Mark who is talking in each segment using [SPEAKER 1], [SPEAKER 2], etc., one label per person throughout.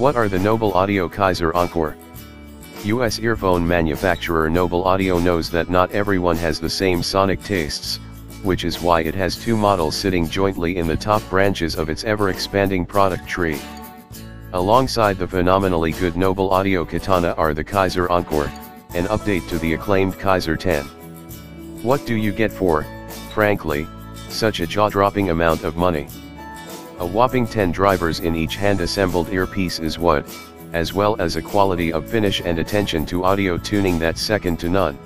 [SPEAKER 1] What are the Noble Audio Kaiser Encore? US earphone manufacturer Noble Audio knows that not everyone has the same sonic tastes, which is why it has two models sitting jointly in the top branches of its ever-expanding product tree. Alongside the phenomenally good Noble Audio Katana are the Kaiser Encore, an update to the acclaimed Kaiser 10. What do you get for, frankly, such a jaw-dropping amount of money? A whopping 10 drivers in each hand-assembled earpiece is what, as well as a quality of finish and attention to audio tuning that's second to none.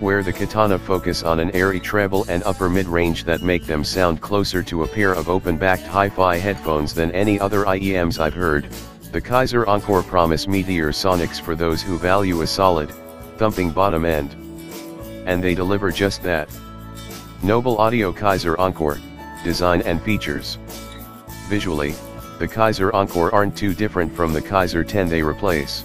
[SPEAKER 1] Where the Katana focus on an airy treble and upper mid-range that make them sound closer to a pair of open-backed hi-fi headphones than any other IEMs I've heard, the Kaiser Encore promise meteor sonics for those who value a solid, thumping bottom end. And they deliver just that. Noble Audio Kaiser Encore, Design and Features Visually, the Kaiser Encore aren't too different from the Kaiser 10 they replace.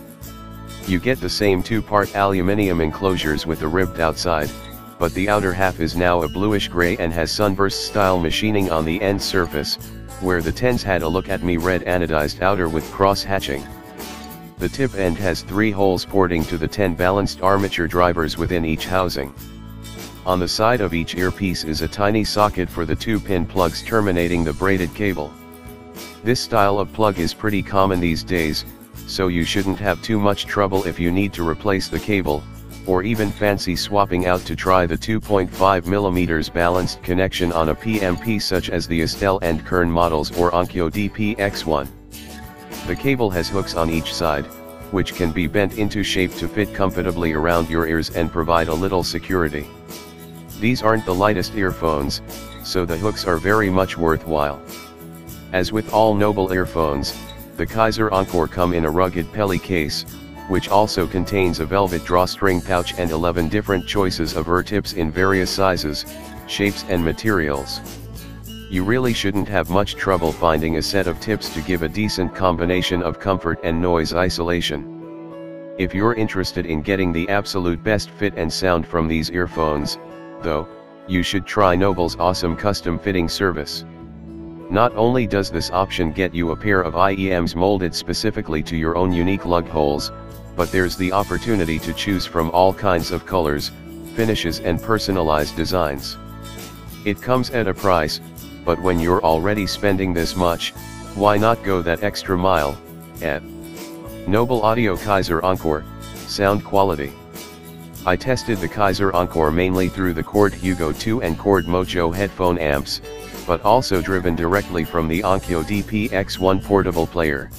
[SPEAKER 1] You get the same two-part aluminium enclosures with a ribbed outside, but the outer half is now a bluish gray and has sunburst-style machining on the end surface, where the 10s had a look-at-me red anodized outer with cross-hatching. The tip end has three holes porting to the 10 balanced armature drivers within each housing. On the side of each earpiece is a tiny socket for the two pin plugs terminating the braided cable. This style of plug is pretty common these days, so you shouldn't have too much trouble if you need to replace the cable, or even fancy swapping out to try the 2.5mm balanced connection on a PMP such as the Astell and Kern models or Onkyo DPX1. The cable has hooks on each side, which can be bent into shape to fit comfortably around your ears and provide a little security. These aren't the lightest earphones, so the hooks are very much worthwhile. As with all Noble earphones, the Kaiser Encore come in a rugged Peli case, which also contains a velvet drawstring pouch and 11 different choices of ear tips in various sizes, shapes and materials. You really shouldn't have much trouble finding a set of tips to give a decent combination of comfort and noise isolation. If you're interested in getting the absolute best fit and sound from these earphones, though, you should try Noble's awesome custom fitting service. Not only does this option get you a pair of IEMs molded specifically to your own unique lug holes, but there's the opportunity to choose from all kinds of colors, finishes and personalized designs. It comes at a price, but when you're already spending this much, why not go that extra mile, at Noble Audio Kaiser Encore, Sound Quality. I tested the Kaiser Encore mainly through the Chord Hugo 2 and Chord Mojo headphone amps, but also driven directly from the Onkyo DPX1 portable player.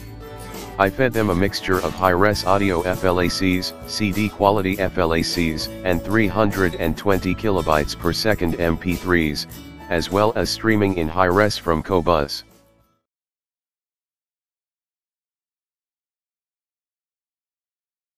[SPEAKER 1] I fed them a mixture of high-res audio FLACs, CD quality FLACs, and 320 kilobytes per second MP3s, as well as streaming in high-res from Qobuz.